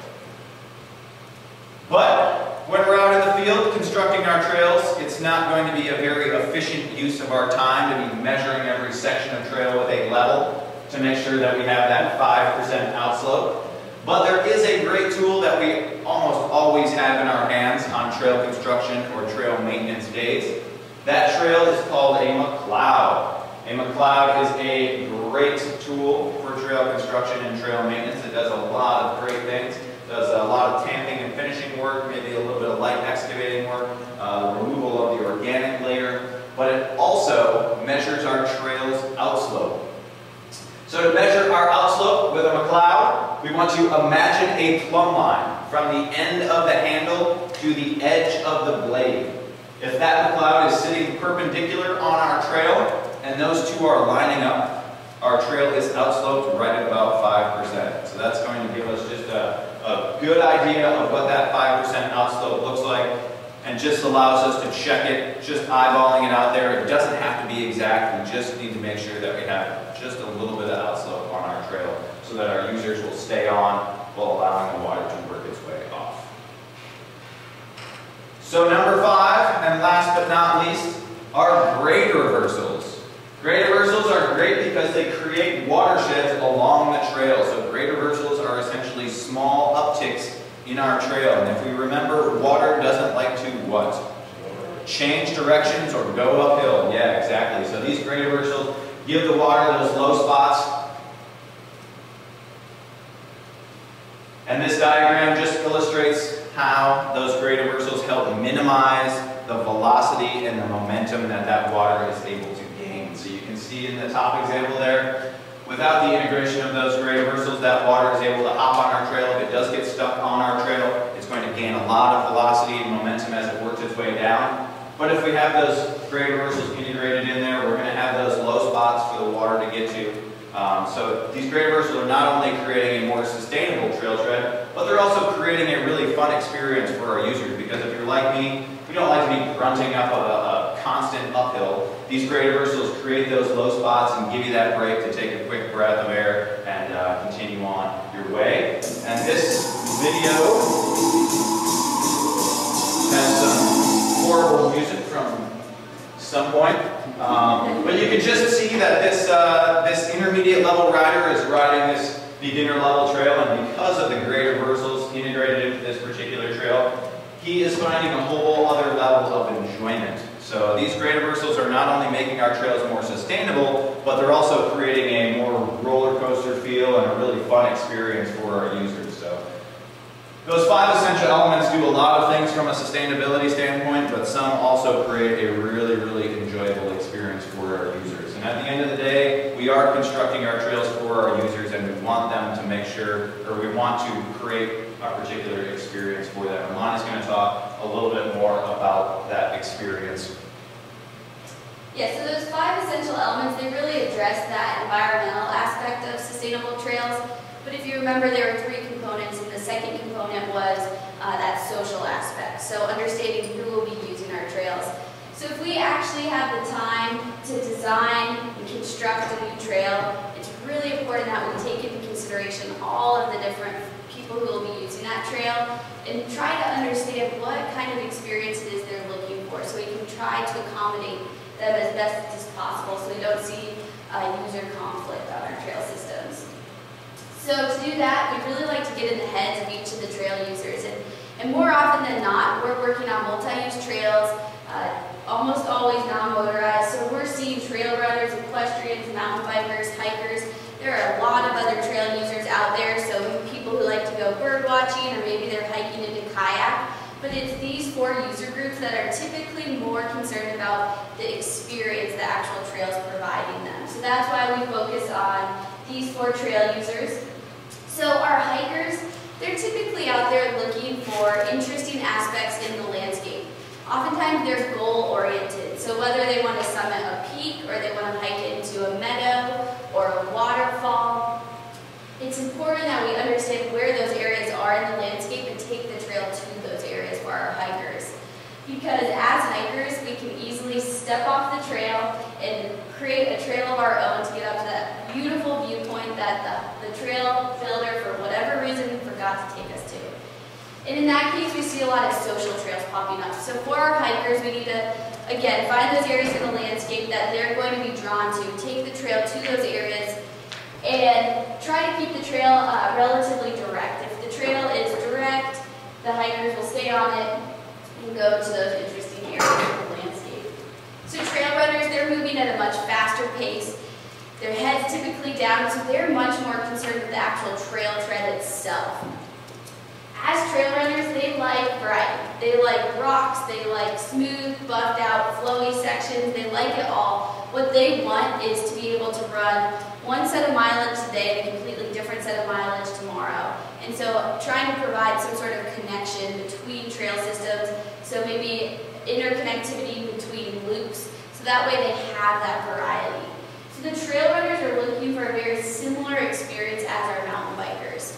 But when we're out in the field constructing our trails, it's not going to be a very efficient use of our time to be measuring every section of trail with a level to make sure that we have that 5% outslope. But there is a great tool that we almost always have in our hands on trail construction or trail maintenance days. That trail is called a McLeod. A McLeod is a great tool for trail construction and trail maintenance. It does a lot of great things does a lot of tamping and finishing work, maybe a little bit of light excavating work, uh, removal of the organic layer, but it also measures our trail's outslope. So to measure our outslope with a McLeod, we want to imagine a plumb line from the end of the handle to the edge of the blade. If that McLeod is sitting perpendicular on our trail and those two are lining up, our trail is outsloped right at about 5%. So that's going to give us just a, good idea of what that 5% outslope looks like and just allows us to check it, just eyeballing it out there. It doesn't have to be exact, we just need to make sure that we have just a little bit of outslope on our trail so that our users will stay on while allowing the water to work its way off. So number five, and last but not least, are grade reversals. Grade reversals are great because they create watersheds along the trail. So grade reversals are essentially small upticks in our trail. And if we remember, water doesn't like to what? Change directions or go uphill. Yeah, exactly. So these grade reversals give the water those low spots. And this diagram just illustrates how those grade reversals help minimize the velocity and the momentum that that water is able to gain. So you can see in the top example there, without the integration of those grade reversals, that water is able to hop on our trail. If it does get stuck on our trail, it's going to gain a lot of velocity and momentum as it works its way down. But if we have those grade reversals integrated in there, we're going to have those low spots for the water to get to. Um, so these grade reversals are not only creating a more sustainable trail tread, but they're also creating a really fun experience for our users. Because if you're like me, you don't like to be grunting up a, a constant uphill. These grade reversals create those low spots and give you that break to take a quick breath of air and uh, continue on your way. And this video has some horrible music from some point. Um, but you can just see that this, uh, this intermediate level rider is riding this beginner level trail and because of the grade reversals integrated into this particular trail, he is finding a whole other level of enjoyment. So these grade reversals are not only making our trails more sustainable, but they're also creating a more roller coaster feel and a really fun experience for our users. So those five essential elements do a lot of things from a sustainability standpoint, but some also create a really, really enjoyable experience for our users. And at the end of the day, we are constructing our trails for our users and we want them to make sure, or we want to create a particular experience for them. Lonnie's going to talk a little bit more about that experience. Yeah, so those five essential elements, they really address that environmental aspect of sustainable trails. But if you remember, there were three components, and the second component was uh, that social aspect. So understanding who will be using our trails. So if we actually have the time to design and construct a new trail, it's really important that we take into consideration all of the different people who will be using that trail and try to understand what kind of experience it is they're looking for so we can try to accommodate them as best as possible so we don't see uh, user conflict on our trail systems. So to do that, we'd really like to get in the heads of each of the trail users. And, and more often than not, we're working on multi-use trails, uh, almost always non-motorized. So we're seeing trail runners, equestrians, mountain bikers, hikers. There are a lot of other trail users out there, so to go bird watching or maybe they're hiking into kayak. But it's these four user groups that are typically more concerned about the experience the actual trail is providing them. So that's why we focus on these four trail users. So our hikers, they're typically out there looking for interesting aspects in the landscape. Oftentimes they're goal-oriented, so whether they want to summit a peak or they want to hike into a meadow or a waterfall, important that we understand where those areas are in the landscape and take the trail to those areas for our hikers. Because as hikers, we can easily step off the trail and create a trail of our own to get up to that beautiful viewpoint that the, the trail builder, for whatever reason, forgot to take us to. And in that case, we see a lot of social trails popping up. So for our hikers, we need to, again, find those areas in the landscape that they're going to be drawn to, take the trail to those areas, and try to keep the trail uh, relatively direct. If the trail is direct, the hikers will stay on it and go to those interesting areas of the landscape. So trail runners, they're moving at a much faster pace. Their heads typically down, so they're much more concerned with the actual trail tread itself. As trail runners, they like variety. They like rocks, they like smooth, buffed out, flowy sections, they like it all. What they want is to be able to run one set of mileage today and a completely different set of mileage tomorrow. And so trying to provide some sort of connection between trail systems, so maybe interconnectivity between loops, so that way they have that variety. So the trail runners are looking for a very similar experience as our mountain bikers.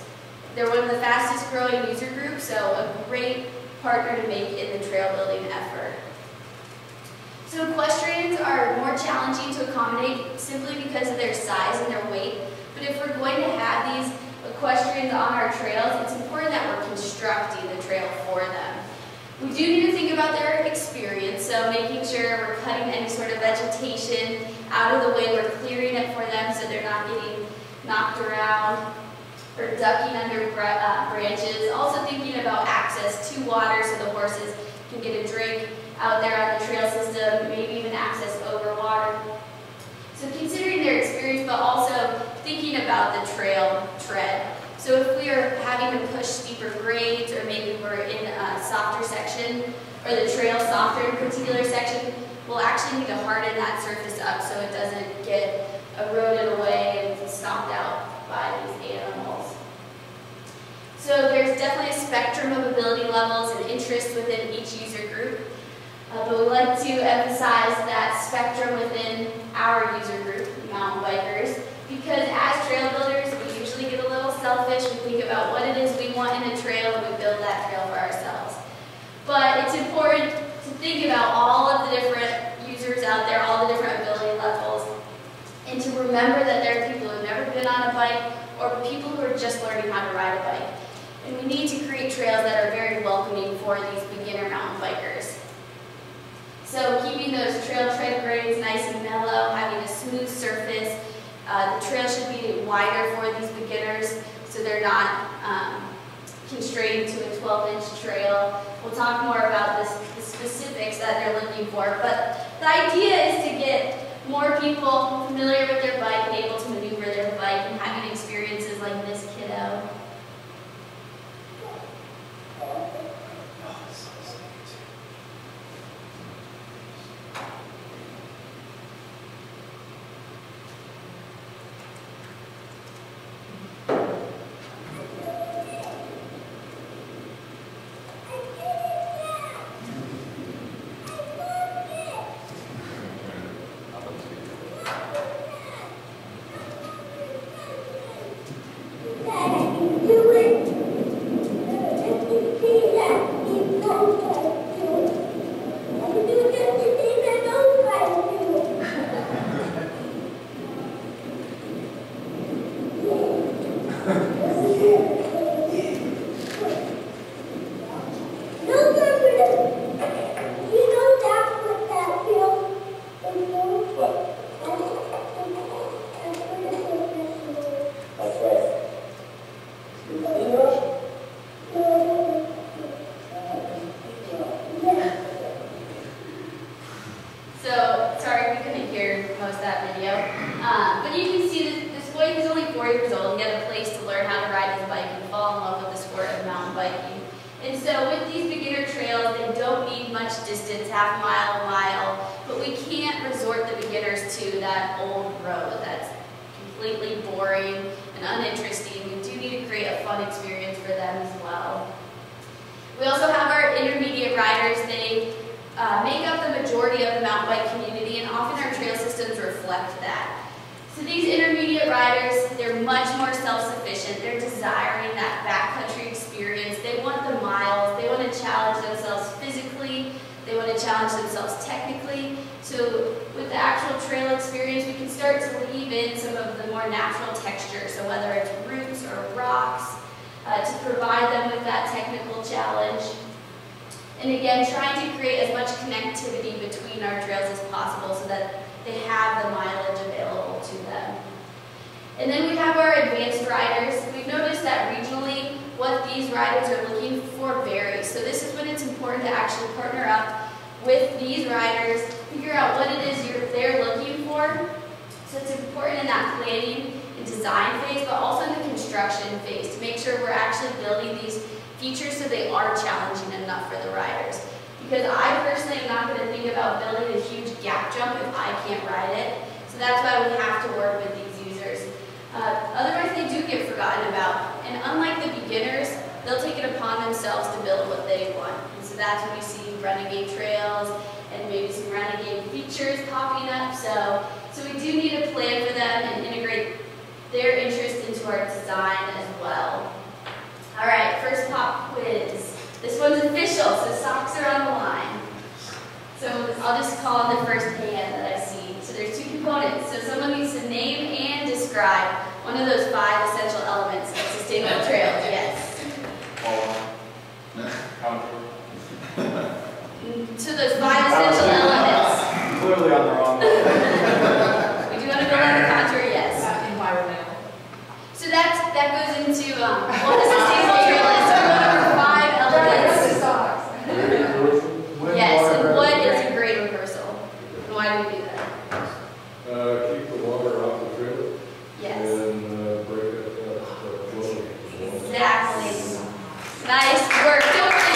they're one of the fastest growing user groups, so a great partner to make in the trail building effort. So equestrians are more challenging to accommodate simply because of their size and their weight. But if we're going to have these equestrians on our trails, it's important that we're constructing the trail for them. We do need to think about their experience, so making sure we're cutting any sort of vegetation out of the way, we're clearing it for them so they're not getting knocked around or ducking under uh, branches. Also thinking about access to water so the horses can get a drink out there on the trail system, maybe even access over water. So considering their experience, but also thinking about the trail tread. So if we are having to push steeper grades, or maybe we're in a softer section, or the trail softer in a particular section, we'll actually need to harden that surface up so it doesn't get eroded away and stomped out by these animals. So there's definitely a spectrum of ability levels and interests within each user group. Uh, but we like to emphasize that spectrum within our user group, mountain bikers, because as trail builders, we usually get a little selfish. We think about what it is we want in a trail and we build that trail for ourselves. But it's important to think about all of the different users out there, all the different ability levels, and to remember that there are people who've never been on a bike or people who are just learning how to ride a bike. And we need to create trails that are very welcoming for these beginner mountain bikers. So keeping those trail tread grades nice and mellow, having a smooth surface. Uh, the trail should be wider for these beginners so they're not um, constrained to a 12-inch trail. We'll talk more about this, the specifics that they're looking for, but the idea is to get more people familiar with their bike and able to maneuver their bike and having riders, figure out what it is you're, they're looking for. So it's important in that planning and design phase, but also in the construction phase to make sure we're actually building these features so they are challenging enough for the riders. Because I personally am not going to think about building a huge gap jump if I can't ride it. So that's why we have to work with these users. Uh, otherwise, they do get forgotten about. And unlike the beginners, they'll take it upon themselves to build what they want. And so that's when we see renegade trails and maybe some renegade features popping up. So, so we do need a plan for them and integrate their interest into our design as well. All right, first pop quiz. This one's official, so socks are on the line. So I'll just call on the first hand that I see. So there's two components. So someone needs to name and describe one of those five essential elements of sustainable trails. Yes. Mm, So those five essential elements. Clearly on the wrong. We do want to build on the contour, yes. Environmental. So that's, that goes into, um, what a sustainable is. So we went over five elements. Wind, Yes, water, and what rain. is a grade reversal? And why do we do that? Uh, keep the water off the trail Yes, and, uh, break up that, uh, flow. exactly. Nice work. Don't forget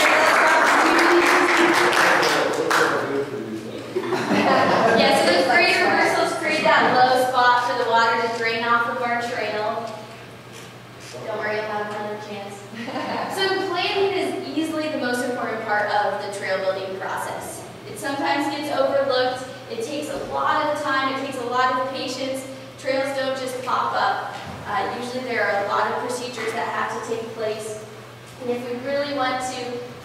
Yeah, so those grade reversals create that low spot for the water to drain off of our trail. Don't worry, I'll have another chance. So planning is easily the most important part of the trail building process. It sometimes gets overlooked. It takes a lot of the time, it takes a lot of patience. Trails don't just pop up. Uh, usually there are a lot of procedures that have to take place. And if we really want to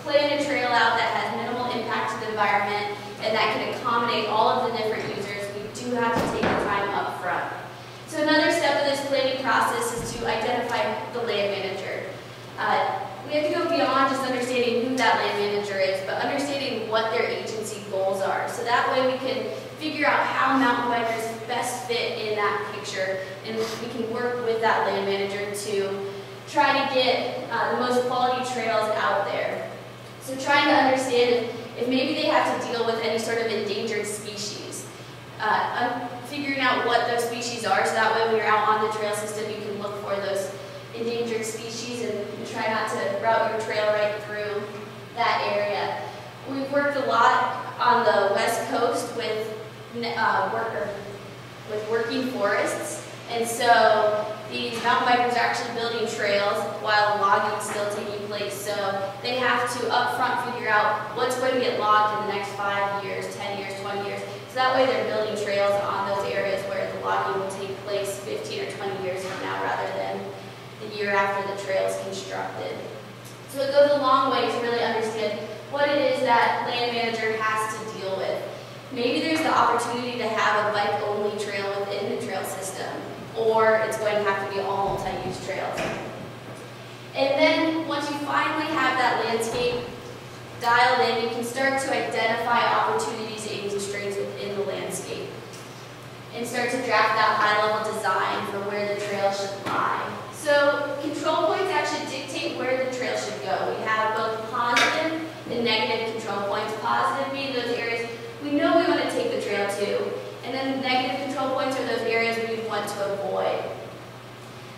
plan a trail out that has minimal impact to the environment and that can accommodate all of the different users, we do have to take the time up front. So another step of this planning process is to identify the land manager. Uh, we have to go beyond just understanding who that land manager is, but understanding what their agency goals are. So that way we can figure out how mountain bikers best fit in that picture, and we can work with that land manager to try to get uh, the most quality trails out there. So trying to understand if, if maybe they have to deal with any sort of endangered species. Uh, figuring out what those species are, so that way when you're out on the trail system, you can look for those endangered species and, and try not to route your trail right through that area. We've worked a lot on the west coast with uh, worker, with working forests, and so these mountain bikers are actually building trails while logging is still taking place. So they have to upfront figure out what's going to get logged in the next five years, 10 years, 20 years. So that way they're building trails on those areas where the logging will take place 15 or 20 years from now rather than the year after the trail is constructed. So it goes a long way to really understand what it is that land manager has to deal with. Maybe there's the opportunity to have a bike-only trail within the trail system, or it's going to have to be all multi-use trails. And then, once you finally have that landscape dialed in, you can start to identify opportunities and constraints within the landscape. And start to draft that high-level design for where the trail should lie. So, control points actually dictate where the trail should go. We have both positive and negative control points. Positive being those areas we know we want to take the trail to, and then negative control points are those areas we want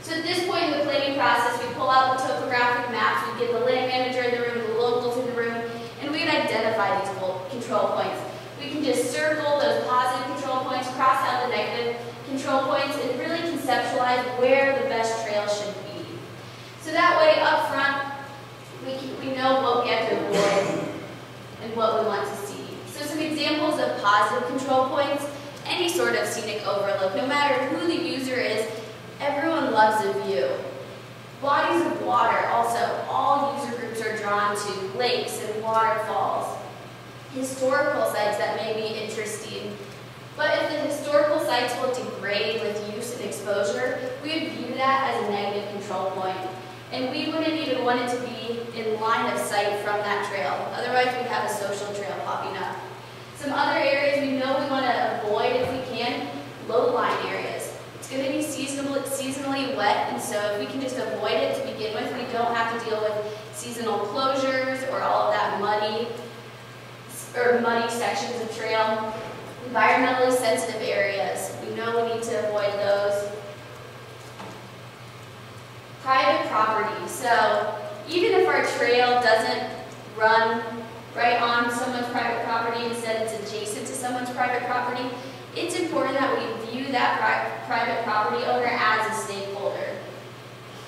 So at this point in the planning process, we pull out the topographic maps, we get the land manager in the room, the locals in the room, and we can identify these control points. We can just circle those positive control points, cross out the negative control points, and really conceptualize where the best trail should be. So that way, up front, we, can, we know what we have to avoid and what we want to see. So some examples of positive control points, any sort of scenic overlook, no matter who the user is, everyone loves a view. Bodies of water, also, all user groups are drawn to lakes and waterfalls. Historical sites that may be interesting. But if the historical sites will degrade with use and exposure, we would view that as a negative control point. And we wouldn't even want it to be in line of sight from that trail. Otherwise, we'd have a social trail popping up. Some other areas we know we want to avoid if we can, low-lying areas. It's going to be seasonal, seasonally wet, and so if we can just avoid it to begin with, we don't have to deal with seasonal closures or all of that muddy or muddy sections of trail. Environmentally sensitive areas, we know we need to avoid those. Private property, so even if our trail doesn't run right on someone's private property, instead it's adjacent to someone's private property, it's important that we view that pri- private property owner as a stakeholder.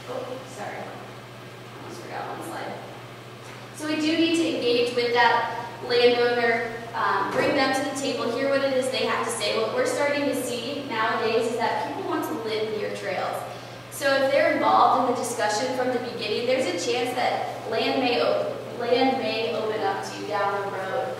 Oh, sorry, almost forgot one slide. So we do need to engage with that landowner, um, bring them to the table, hear what it is they have to say. What we're starting to see nowadays is that people want to live near trails. So if they're involved in the discussion from the beginning, there's a chance that land may land may you down the road.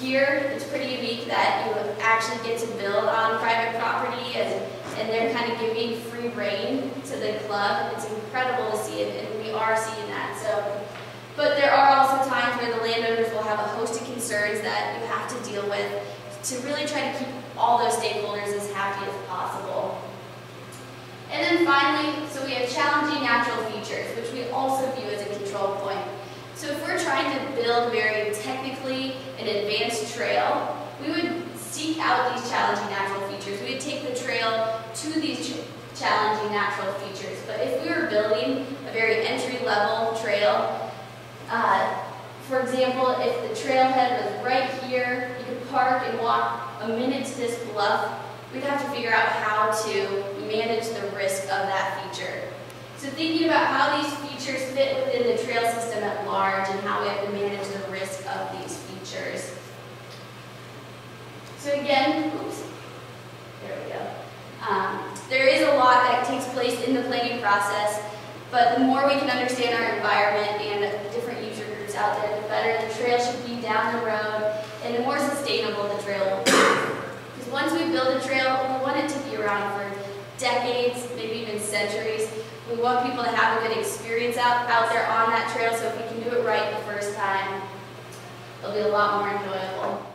Here, it's pretty unique that you actually get to build on private property and, and they're kind of giving free reign to the club. It's incredible to see it and we are seeing that. So, but there are also times where the landowners will have a host of concerns that you have to deal with to really try to keep all those stakeholders as happy as possible. And then finally, so we have challenging natural features, which we also view as a control point. So if we're trying to build very technically an advanced trail, we would seek out these challenging natural features. We would take the trail to these ch challenging natural features. But if we were building a very entry-level trail, uh, for example, if the trailhead was right here, you could park and walk a minute to this bluff, we'd have to figure out how to manage the risk of that feature. So thinking about how these features fit within the trail system at large and how we have to manage the risk of these features. So again, oops, there we go. Um, there is a lot that takes place in the planning process, but the more we can understand our environment and different user groups out there, the better the trail should be down the road and the more sustainable the trail will be. Because once we build a trail, we want it to be around for decades, maybe even centuries. We want people to have a good experience out, out there on that trail, so if we can do it right the first time, it'll be a lot more enjoyable.